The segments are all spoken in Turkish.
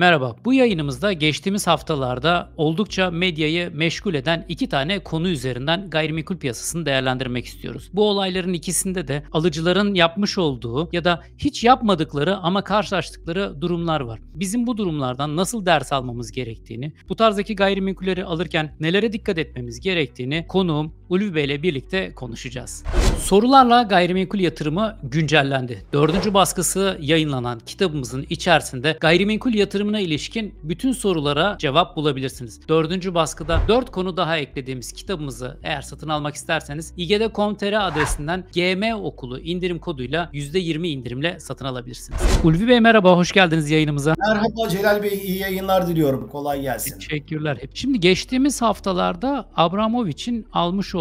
Merhaba, bu yayınımızda geçtiğimiz haftalarda oldukça medyayı meşgul eden iki tane konu üzerinden gayrimenkul piyasasını değerlendirmek istiyoruz. Bu olayların ikisinde de alıcıların yapmış olduğu ya da hiç yapmadıkları ama karşılaştıkları durumlar var. Bizim bu durumlardan nasıl ders almamız gerektiğini, bu tarzdaki gayrimenkulleri alırken nelere dikkat etmemiz gerektiğini konuğum Ulvi Bey ile birlikte konuşacağız. Sorularla gayrimenkul yatırımı güncellendi. Dördüncü baskısı yayınlanan kitabımızın içerisinde gayrimenkul yatırımına ilişkin bütün sorulara cevap bulabilirsiniz. Dördüncü baskıda dört konu daha eklediğimiz kitabımızı eğer satın almak isterseniz igede.com.tr adresinden GM okulu indirim koduyla %20 indirimle satın alabilirsiniz. Ulvi Bey merhaba, hoş geldiniz yayınımıza. Merhaba Celal Bey, iyi yayınlar diliyorum. Kolay gelsin. Teşekkürler. Şimdi geçtiğimiz haftalarda Abramovich'in almış olduğu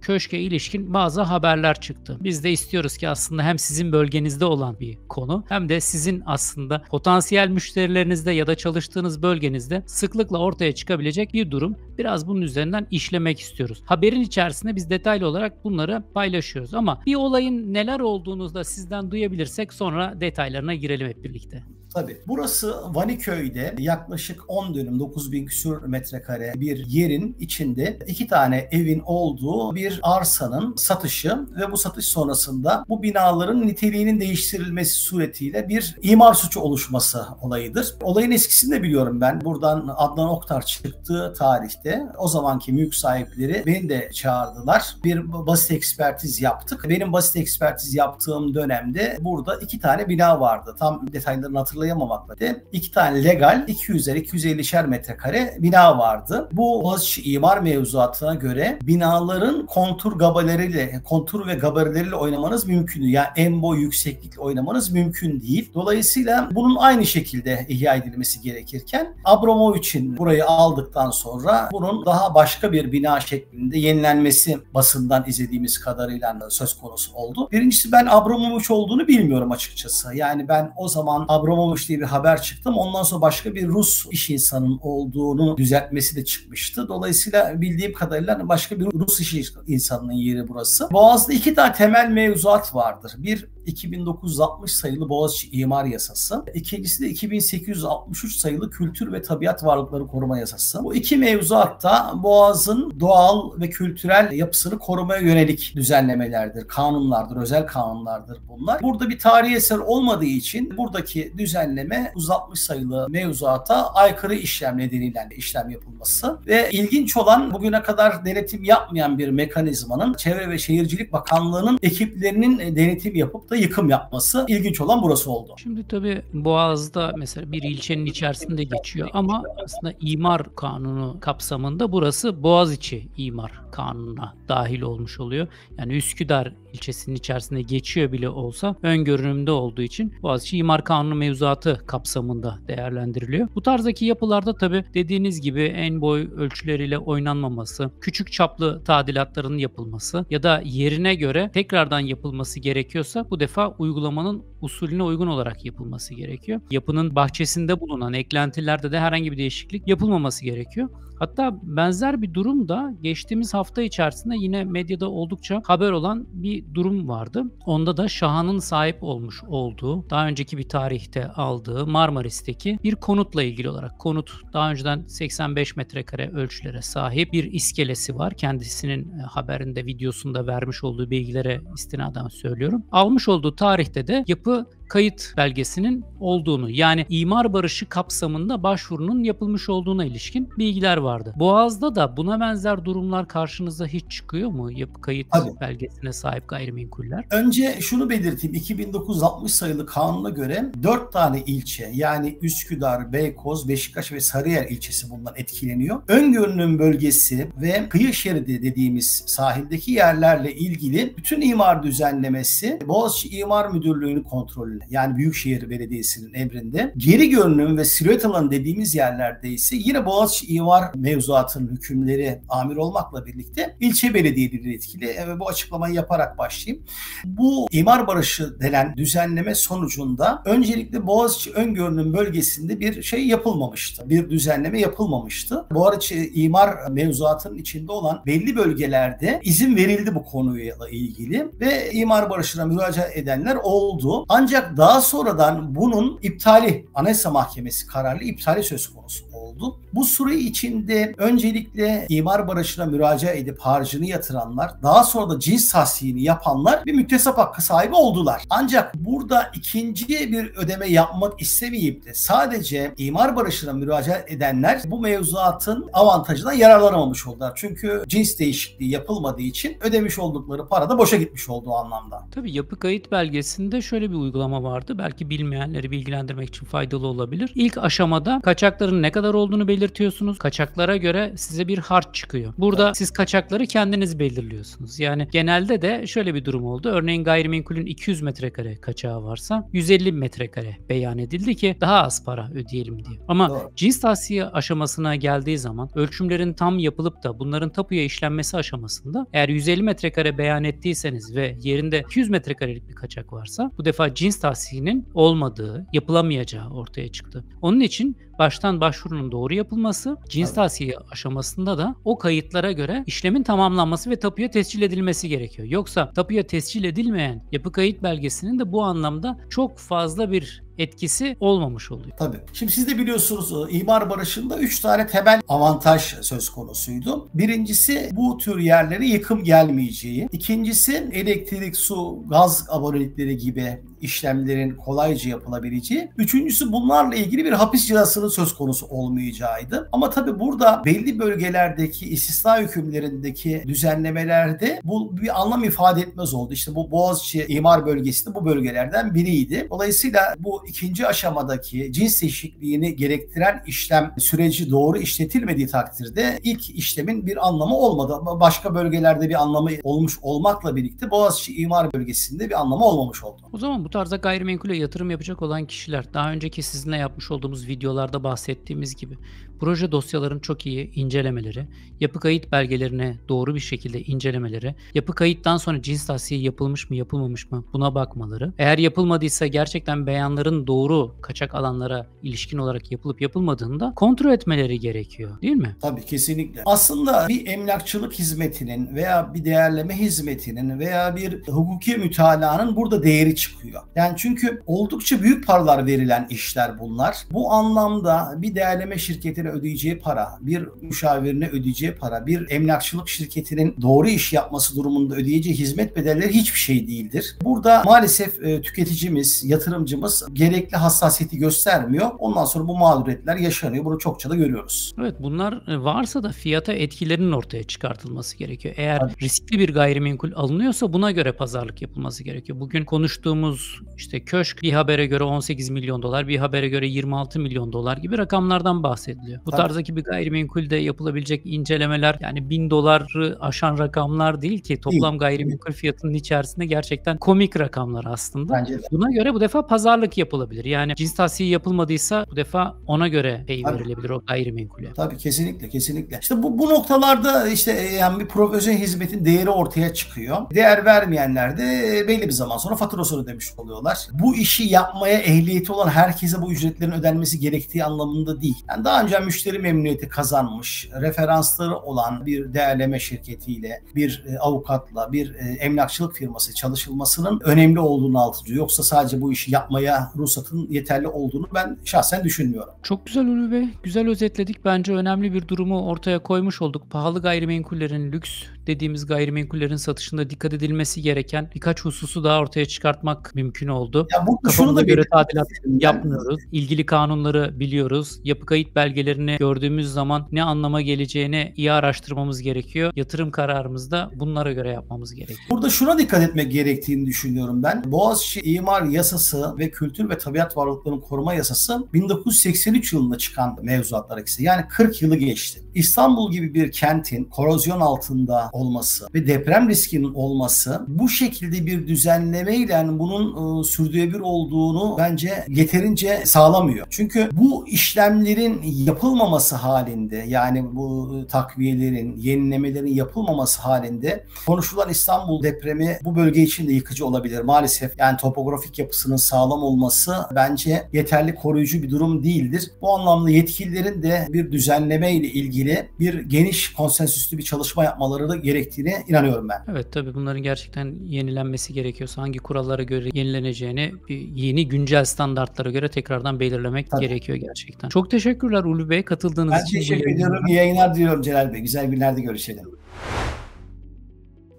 köşke ilişkin bazı haberler çıktı. Biz de istiyoruz ki aslında hem sizin bölgenizde olan bir konu hem de sizin aslında potansiyel müşterilerinizde ya da çalıştığınız bölgenizde sıklıkla ortaya çıkabilecek bir durum. Biraz bunun üzerinden işlemek istiyoruz. Haberin içerisinde biz detaylı olarak bunları paylaşıyoruz ama bir olayın neler olduğunu da sizden duyabilirsek sonra detaylarına girelim hep birlikte. Tabii. Burası Vaniköy'de yaklaşık 10 dönüm 9000 küsur metrekare bir yerin içinde iki tane evin olduğu bir arsanın satışı ve bu satış sonrasında bu binaların niteliğinin değiştirilmesi suretiyle bir imar suçu oluşması olayıdır. Olayın eskisini de biliyorum ben. Buradan Adnan Oktar çıktığı tarihte o zamanki mülk sahipleri beni de çağırdılar. Bir basit ekspertiz yaptık. Benim basit ekspertiz yaptığım dönemde burada iki tane bina vardı. Tam detaylarını hatırlamıyorum hatırlayamamakla de iki tane legal 200'er 250'şer metrekare bina vardı. Bu Boğaziçi imar mevzuatına göre binaların kontur gabaleriyle, kontur ve gabarileriyle oynamanız mümkün değil. Yani en boy yükseklikle oynamanız mümkün değil. Dolayısıyla bunun aynı şekilde ihya edilmesi gerekirken Abramovich'in burayı aldıktan sonra bunun daha başka bir bina şeklinde yenilenmesi basından izlediğimiz kadarıyla söz konusu oldu. Birincisi ben Abramovich olduğunu bilmiyorum açıkçası. Yani ben o zaman Abramovich olmuş diye bir haber çıktı ondan sonra başka bir Rus iş insanının olduğunu düzeltmesi de çıkmıştı. Dolayısıyla bildiğim kadarıyla başka bir Rus iş insanının yeri burası. Boğaz'da iki tane temel mevzuat vardır. Bir 2960 sayılı Boğaziçi İmar Yasası. İkincisi de 2863 sayılı Kültür ve Tabiat Varlıkları Koruma Yasası. Bu iki mevzuatta Boğaz'ın doğal ve kültürel yapısını korumaya yönelik düzenlemelerdir, kanunlardır, özel kanunlardır bunlar. Burada bir tarihi eser olmadığı için buradaki düzenleme 160 sayılı mevzuata aykırı işlem nedeniyle işlem yapılması ve ilginç olan bugüne kadar denetim yapmayan bir mekanizmanın Çevre ve Şehircilik Bakanlığı'nın ekiplerinin denetim yapıp da yıkım yapması ilginç olan burası oldu. Şimdi tabii Boğaz'da mesela bir ilçenin içerisinde geçiyor ama aslında imar kanunu kapsamında burası Boğaziçi imar kanununa dahil olmuş oluyor. Yani Üsküdar ilçesinin içerisinde geçiyor bile olsa ön görünümde olduğu için Boğaziçi İmar Kanunu mevzuatı kapsamında değerlendiriliyor. Bu tarzdaki yapılarda tabi dediğiniz gibi en boy ölçüleriyle oynanmaması, küçük çaplı tadilatların yapılması ya da yerine göre tekrardan yapılması gerekiyorsa bu defa uygulamanın usulüne uygun olarak yapılması gerekiyor. Yapının bahçesinde bulunan eklentilerde de herhangi bir değişiklik yapılmaması gerekiyor. Hatta benzer bir durum da geçtiğimiz hafta içerisinde yine medyada oldukça haber olan bir durum vardı. Onda da Şahan'ın sahip olmuş olduğu, daha önceki bir tarihte aldığı Marmaris'teki bir konutla ilgili olarak. Konut daha önceden 85 metrekare ölçülere sahip bir iskelesi var. Kendisinin e, haberinde, videosunda vermiş olduğu bilgilere istinaden söylüyorum. Almış olduğu tarihte de yapı kayıt belgesinin olduğunu yani imar barışı kapsamında başvurunun yapılmış olduğuna ilişkin bilgiler vardı. Boğaz'da da buna benzer durumlar karşınıza hiç çıkıyor mu? Yapı kayıt Tabii. belgesine sahip gayrimenkuller. Önce şunu belirteyim. 2960 sayılı kanuna göre 4 tane ilçe yani Üsküdar, Beykoz, Beşiktaş ve Sarıyer ilçesi bundan etkileniyor. Öngörünün bölgesi ve kıyı şeridi dediğimiz sahildeki yerlerle ilgili bütün imar düzenlemesi Boğaziçi İmar Müdürlüğü'nün kontrolü kontrolünde yani Büyükşehir Belediyesi'nin emrinde. Geri görünüm ve silüet alanı dediğimiz yerlerde ise yine Boğaziçi İmar mevzuatının hükümleri amir olmakla birlikte ilçe belediyeleri etkili. Evet, bu açıklamayı yaparak başlayayım. Bu imar barışı denen düzenleme sonucunda öncelikle Boğaziçi öngörünüm bölgesinde bir şey yapılmamıştı. Bir düzenleme yapılmamıştı. Boğaziçi imar mevzuatının içinde olan belli bölgelerde izin verildi bu konuyla ilgili ve imar barışına müracaat edenler oldu. Ancak Ancak daha sonradan bunun iptali, Anayasa Mahkemesi kararlı iptali söz konusu oldu. Bu süre içinde öncelikle imar barajına müracaat edip harcını yatıranlar, daha sonra da cins tahsini yapanlar bir müktesap hakkı sahibi oldular. Ancak burada ikinci bir ödeme yapmak istemeyip de sadece imar barajına müracaat edenler bu mevzuatın avantajından yararlanamamış oldular. Çünkü cins değişikliği yapılmadığı için ödemiş oldukları para da boşa gitmiş olduğu anlamda. Tabii yapı kayıt belgesinde şöyle bir uygulama vardı. Belki bilmeyenleri bilgilendirmek için faydalı olabilir. İlk aşamada kaçakların ne kadar olduğunu belirtiyorsunuz. Kaçaklara göre size bir harç çıkıyor. Burada siz kaçakları kendiniz belirliyorsunuz. Yani genelde de şöyle bir durum oldu. Örneğin gayrimenkulün 200 metrekare kaçağı varsa 150 metrekare beyan edildi ki daha az para ödeyelim diye. Ama Doğru. cins tahsiye aşamasına geldiği zaman ölçümlerin tam yapılıp da bunların tapuya işlenmesi aşamasında eğer 150 metrekare beyan ettiyseniz ve yerinde 200 metrekarelik bir kaçak varsa bu defa cins tahsinin olmadığı, yapılamayacağı ortaya çıktı. Onun için baştan başvurunun doğru yapılması, cins tahsiye aşamasında da o kayıtlara göre işlemin tamamlanması ve tapuya tescil edilmesi gerekiyor. Yoksa tapuya tescil edilmeyen yapı kayıt belgesinin de bu anlamda çok fazla bir etkisi olmamış oluyor. Tabii. Şimdi siz de biliyorsunuz e, imar barışında 3 tane temel avantaj söz konusuydu. Birincisi bu tür yerlere yıkım gelmeyeceği. İkincisi elektrik, su, gaz abonelikleri gibi işlemlerin kolayca yapılabileceği. Üçüncüsü bunlarla ilgili bir hapis cezasının söz konusu olmayacağıydı. Ama tabii burada belli bölgelerdeki istisna hükümlerindeki düzenlemelerde bu bir anlam ifade etmez oldu. İşte bu Boğaziçi imar bölgesi de bu bölgelerden biriydi. Dolayısıyla bu ikinci aşamadaki cins değişikliğini gerektiren işlem süreci doğru işletilmediği takdirde ilk işlemin bir anlamı olmadı. Ama başka bölgelerde bir anlamı olmuş olmakla birlikte Boğaziçi imar bölgesinde bir anlamı olmamış oldu. O zaman bu tarzda gayrimenkule yatırım yapacak olan kişiler daha önceki sizinle yapmış olduğumuz videolarda bahsettiğimiz gibi proje dosyalarını çok iyi incelemeleri, yapı kayıt belgelerine doğru bir şekilde incelemeleri, yapı kayıttan sonra cins tahsiye yapılmış mı yapılmamış mı buna bakmaları, eğer yapılmadıysa gerçekten beyanların doğru kaçak alanlara ilişkin olarak yapılıp yapılmadığını da kontrol etmeleri gerekiyor değil mi? Tabii kesinlikle. Aslında bir emlakçılık hizmetinin veya bir değerleme hizmetinin veya bir hukuki mütalaanın burada değeri çıkıyor. Yani çünkü oldukça büyük paralar verilen işler bunlar. Bu anlamda bir değerleme şirketine ödeyeceği para, bir müşavirine ödeyeceği para, bir emlakçılık şirketinin doğru iş yapması durumunda ödeyeceği hizmet bedelleri hiçbir şey değildir. Burada maalesef e, tüketicimiz, yatırımcımız gerekli hassasiyeti göstermiyor. Ondan sonra bu mağduriyetler yaşanıyor. Bunu çokça da görüyoruz. Evet bunlar e, varsa da fiyata etkilerinin ortaya çıkartılması gerekiyor. Eğer Tabii. riskli bir gayrimenkul alınıyorsa buna göre pazarlık yapılması gerekiyor. Bugün konuştuğumuz işte köşk bir habere göre 18 milyon dolar, bir habere göre 26 milyon dolar gibi rakamlardan bahsediliyor. Bu Tabii. tarzdaki bir gayrimenkulde yapılabilecek incelemeler yani 1000 doları aşan rakamlar değil ki toplam gayrimenkul fiyatının içerisinde gerçekten komik rakamlar aslında. Bence de. Buna göre bu defa pazarlık yapılabilir. Yani cins tahsiye yapılmadıysa bu defa ona göre pay Tabii. verilebilir o gayrimenkule. Tabii kesinlikle kesinlikle. İşte bu, bu noktalarda işte e, yani bir profesyonel hizmetin değeri ortaya çıkıyor. Değer vermeyenler de e, belli bir zaman sonra faturasını ödemiş oluyorlar. Bu işi yapmaya ehliyeti olan herkese bu ücretlerin ödenmesi gerektiği anlamında değil. Yani daha önce müşteri memnuniyeti kazanmış, referansları olan bir değerleme şirketiyle, bir e, avukatla, bir emlakçılık firması çalışılmasının önemli olduğunu altılıyor. Yoksa sadece bu işi yapmaya ruhsatın yeterli olduğunu ben şahsen düşünmüyorum. Çok güzel Ulvi Bey. Güzel özetledik. Bence önemli bir durumu ortaya koymuş olduk. Pahalı gayrimenkullerin, lüks dediğimiz gayrimenkullerin satışında dikkat edilmesi gereken birkaç hususu daha ortaya çıkartmak mümkün oldu. Ya bu şunu da göre tadilat yapmıyoruz. İlgili kanunları biliyoruz. Yapı kayıt belgelerini gördüğümüz zaman ne anlama geleceğini iyi araştırmamız gerekiyor. Yatırım kararımızı da bunlara göre yapmamız gerekiyor. Burada şuna dikkat etmek gerektiğini düşünüyorum ben. Boğaziçi İmar Yasası ve Kültür ve Tabiat Varlıklarını Koruma Yasası 1983 yılında çıkan mevzuatlar ikisi. Yani 40 yılı geçti. İstanbul gibi bir kentin korozyon altında olması ve deprem riskinin olması bu şekilde bir düzenlemeyle bunun e, sürdürülebilir olduğunu bence yeterince sağlamıyor. Çünkü bu işlemlerin yapılmaması halinde yani bu takviyelerin, yenilemelerin yapılmaması halinde konuşulan İstanbul depremi bu bölge için de yıkıcı olabilir. Maalesef yani topografik yapısının sağlam olması bence yeterli koruyucu bir durum değildir. Bu anlamda yetkililerin de bir düzenleme ile ilgili ilgili bir geniş konsensüslü bir çalışma yapmaları da gerektiğine inanıyorum ben. Evet tabii bunların gerçekten yenilenmesi gerekiyorsa hangi kurallara göre yenileneceğini bir yeni güncel standartlara göre tekrardan belirlemek Tabii. gerekiyor gerçekten. Çok teşekkürler Ulu Bey katıldığınız Ben için. bu teşekkür ediyorum. İyi yayınlar diliyorum Celal Bey. Güzel günlerde görüşelim.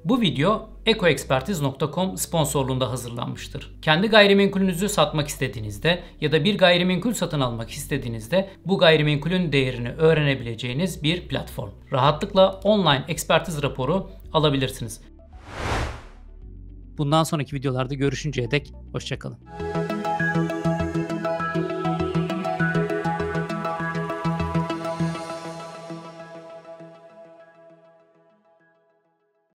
Bu video ekoekspertiz.com sponsorluğunda hazırlanmıştır. Kendi gayrimenkulünüzü satmak istediğinizde ya da bir gayrimenkul satın almak istediğinizde bu gayrimenkulün değerini öğrenebileceğiniz bir platform. Rahatlıkla online ekspertiz raporu alabilirsiniz. Bundan sonraki videolarda görüşünceye dek hoşçakalın.